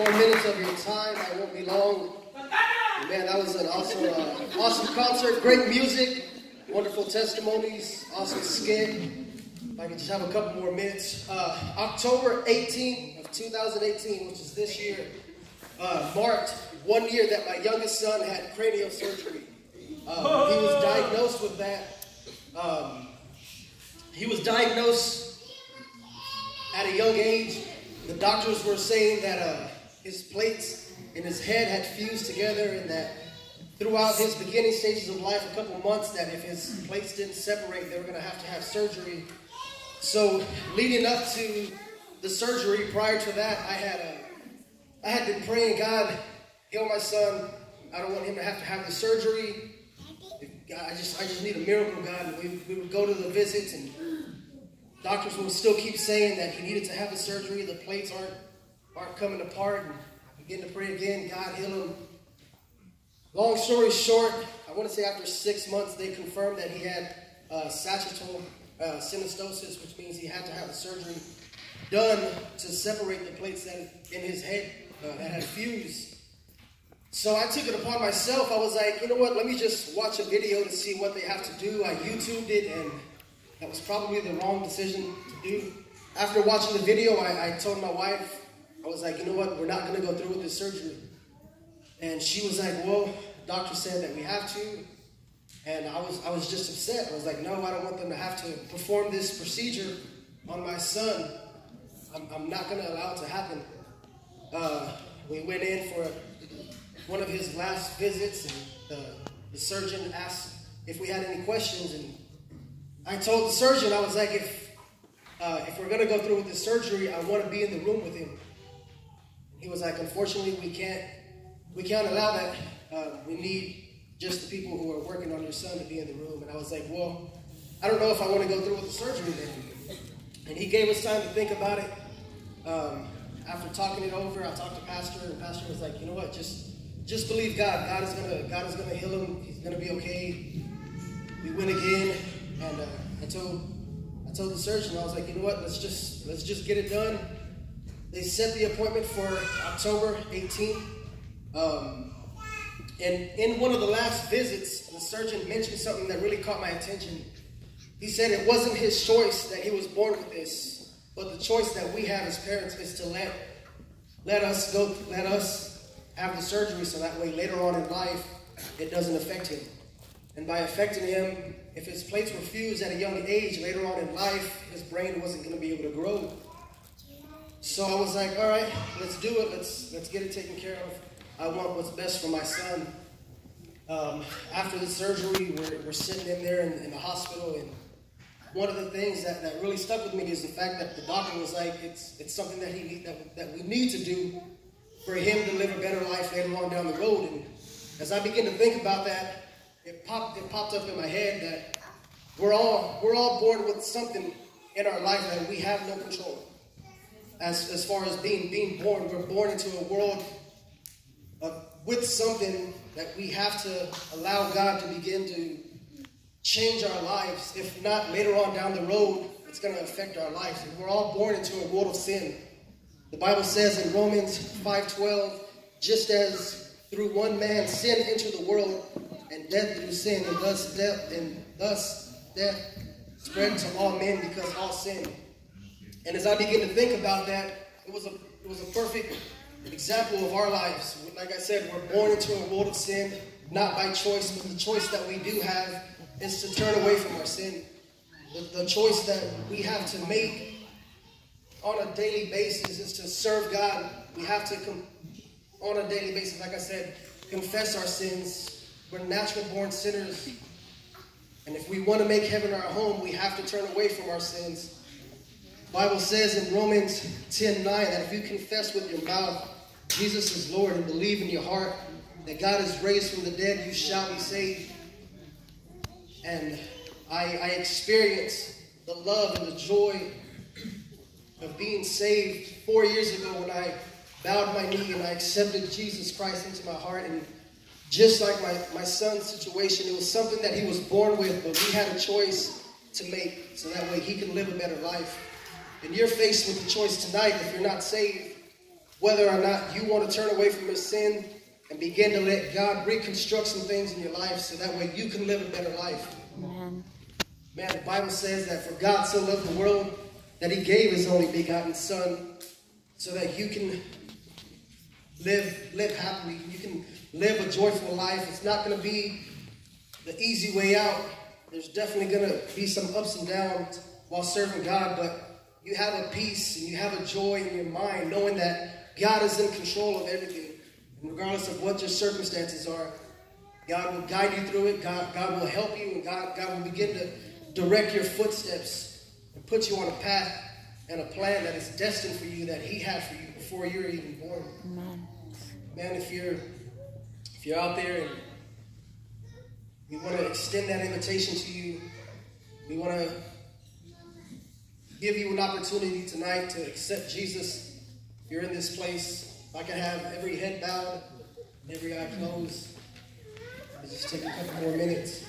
more minutes of your time. I won't be long. Man, that was an awesome, uh, awesome concert. Great music, wonderful testimonies, awesome skit. If I could just have a couple more minutes. Uh, October 18th of 2018, which is this year, uh, marked one year that my youngest son had cranial surgery. Um, he was diagnosed with that. Um, he was diagnosed at a young age. The doctors were saying that uh, his plates and his head had fused together and that throughout his beginning stages of life, a couple months, that if his plates didn't separate, they were going to have to have surgery. So leading up to the surgery, prior to that, I had uh, I had been praying, God, heal my son. I don't want him to have to have the surgery. God, I just I just need a miracle, God. We, we would go to the visits and doctors would still keep saying that he needed to have the surgery. The plates aren't aren't coming apart. And I begin to pray again, God heal him. Long story short, I want to say after six months, they confirmed that he had uh, sagittal uh, synostosis, which means he had to have the surgery done to separate the plates that in his head uh, that had fused. So I took it upon myself. I was like, you know what? Let me just watch a video to see what they have to do. I YouTubed it, and that was probably the wrong decision to do. After watching the video, I, I told my wife, I was like, you know what? We're not going to go through with this surgery. And she was like, well, doctor said that we have to. And I was, I was just upset. I was like, no, I don't want them to have to perform this procedure on my son. I'm, I'm not going to allow it to happen. Uh, we went in for one of his last visits, and the, the surgeon asked if we had any questions. And I told the surgeon, I was like, if, uh, if we're going to go through with the surgery, I want to be in the room with him. He was like, unfortunately, we can't, we can't allow that. Uh, we need just the people who are working on your son to be in the room. And I was like, well, I don't know if I want to go through with the surgery then. And he gave us time to think about it. Um, after talking it over, I talked to Pastor, and Pastor was like, you know what, just just believe God. God is gonna God is gonna heal him. He's gonna be okay. We went again, and uh, I told I told the surgeon, I was like, you know what, let's just let's just get it done. They set the appointment for October 18th. Um, and in one of the last visits, the surgeon mentioned something that really caught my attention. He said it wasn't his choice that he was born with this, but the choice that we have as parents is to let let us go, let us have the surgery so that way later on in life it doesn't affect him. And by affecting him, if his plates were fused at a young age, later on in life, his brain wasn't going to be able to grow. So I was like, all right, let's do it. Let's let's get it taken care of. I want what's best for my son. Um, after the surgery, we're, we're sitting in there in, in, the hospital, and one of the things that, that really stuck with me is the fact that the doctor was like, it's it's something that he that, that we need to do for him to live a better life later on down the road. And as I begin to think about that, it popped it popped up in my head that we're all we're all born with something in our life that we have no control. As as far as being being born, we're born into a world of, with something that we have to allow God to begin to change our lives. If not later on down the road, it's going to affect our lives. And we're all born into a world of sin. The Bible says in Romans 5:12, just as through one man sin entered the world, and death through sin, and thus death and thus death spread to all men because all sin. And as I begin to think about that, it was a it was a perfect example of our lives. Like I said, we're born into a world of sin, not by choice, but the choice that we do have is to turn away from our sin. The, the choice that we have to make on a daily basis is to serve God. We have to, on a daily basis, like I said, confess our sins. We're natural born sinners. And if we want to make heaven our home, we have to turn away from our sins. Bible says in Romans 10 9 that if you confess with your mouth Jesus is Lord and believe in your heart that God is raised from the dead, you shall be saved. And I, I experienced the love and the joy of being saved four years ago when I bowed my knee and I accepted Jesus Christ into my heart. And just like my, my son's situation, it was something that he was born with, but we had a choice to make so that way he can live a better life. And you're faced with the choice tonight if you're not saved. whether or not you want to turn away from your sin and begin to let God reconstruct some things in your life so that way you can live a better life. Amen. Man, the Bible says that for God so loved the world that he gave his only begotten Son so that you can live, live happily. You can live a joyful life. It's not going to be the easy way out. There's definitely going to be some ups and downs while serving God, but you have a peace and you have a joy in your mind knowing that God is in control of everything. And regardless of what your circumstances are, God will guide you through it. God, God will help you, and God, God will begin to direct your footsteps and put you on a path and a plan that is destined for you that He had for you before you were even born. Amen. Man, if you're if you're out there and we want to extend that invitation to you, we want to give you an opportunity tonight to accept Jesus. You're in this place, if I can have every head bowed, and every eye closed. Let's just take a couple more minutes.